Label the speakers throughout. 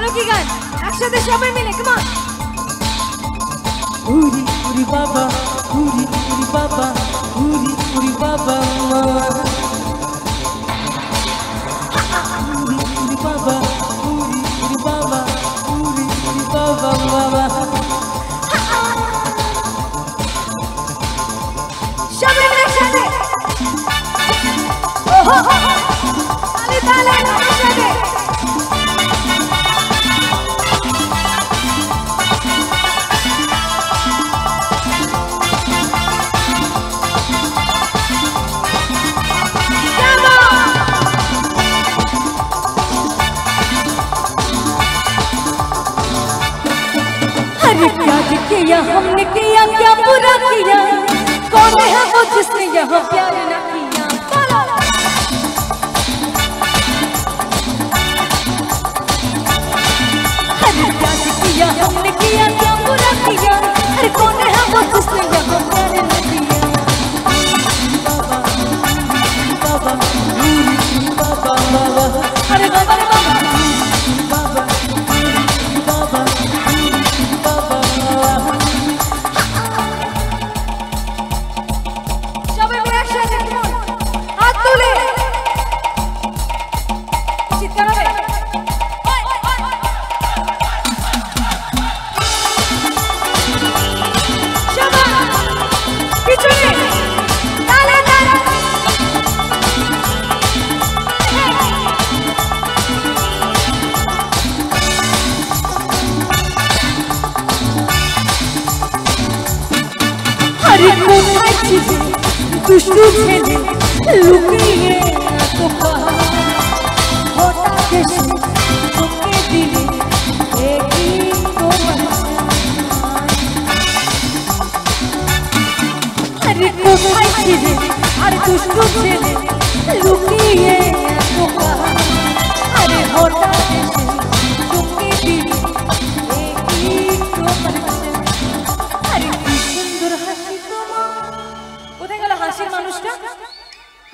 Speaker 1: বলো কি গান? একসাথে সবাই মিলে কেমন
Speaker 2: উরি উরি বাবা উরি উরি বাবা উরি উরি বাবা উরি উরি বাবা উরি উরি বাবা উরি উরি বাবা বাবা
Speaker 1: সবাই মিলে একসাথে। ওহো। তালে তালে
Speaker 2: किया हमने किया क्या बुरा किया? कौन है वो जिसने यहाँ प्यार न ছিলে দুষ্টু ছেলে লুকিয়ে? হঠাৎ এসে আর দুষ্টু ছেলে লুকিয়ে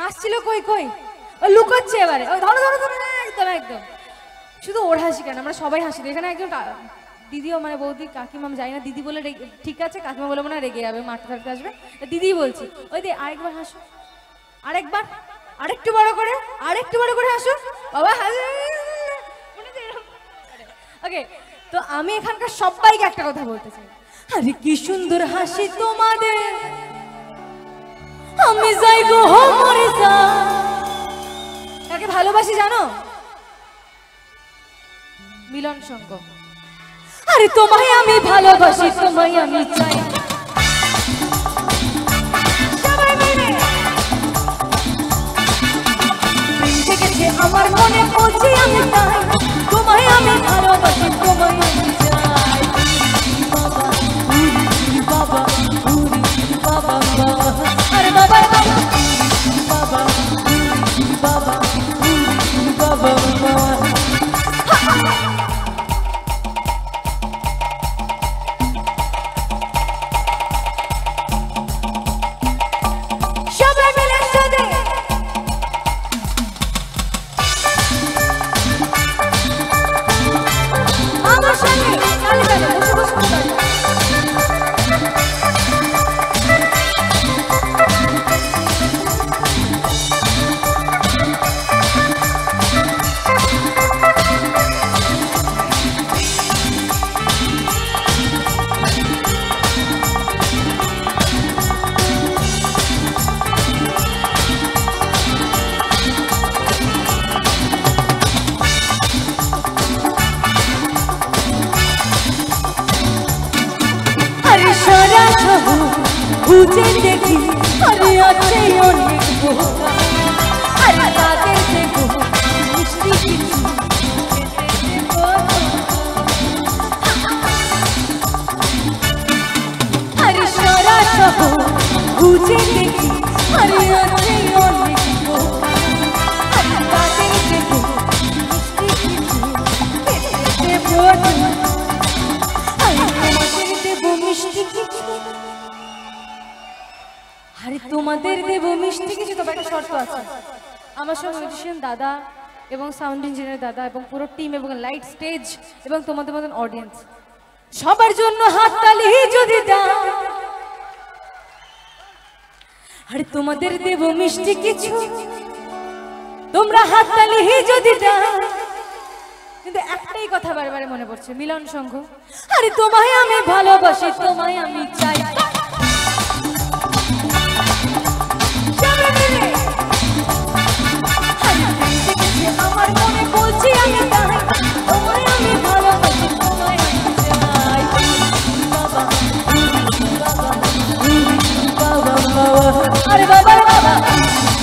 Speaker 1: হাসছিল কই কই? ও লুকাচ্ছে এবারে। ধরো ধরো ধরো একদম একদম। শুধু ওর হাসি কেন? আমরা সবাই হাসি। এখানে একজন দিদিও মানে বৌদি, কাকিমা জানি না, দিদি বলে ঠিক আছে, কাকিমা বলে মনে রেগে যাবে মাঠে থাকতে আসবে। তা দিদিই বলছি, ওই দি, আরেকবার হাসো। আরেকবার, আরেকটু বড় করে, আরেকটু বড় করে হাসো। বাবা ওকে তো আমি এখানকার সবাইকে একটা কথা বলতে চাই।
Speaker 2: আরে কি সুন্দর হাসি তোমাদের। আমি যাই গো মরে
Speaker 1: ভালোবাসি জানো? মিলন সঙ্গ।
Speaker 2: আরে তোমায় আমি ভালোবাসি, তোমায় আমি চাই। আমার মনে পৌঁছে আমি তোমায় আমি ভালোবাসি খুঁজে দেখি। আমি আছে অনেক বোকা। আরে তোমাদের দেব, মিষ্টি
Speaker 1: কিছু তবে একটা শর্ত আছে। আমার সঙ্গে মিউজিশিয়ান দাদা এবং সাউন্ড ইঞ্জিনিয়ার দাদা এবং পুরো টিম এবং লাইট স্টেজ এবং তোমাদের মতন অডিয়েন্স সবার জন্য হাত হাততালি যদি দাও। আর তোমাদের দেব, মিষ্টি কিছু। তোমরা হাত হাততালি যদি দাও। কিন্তু একটাই কথা বারবার মনে পড়ছে, মিলন সংঘ। আরে তোমায় আমি ভালোবাসি, তোমায় আমি চাই। Bari bari bari bari.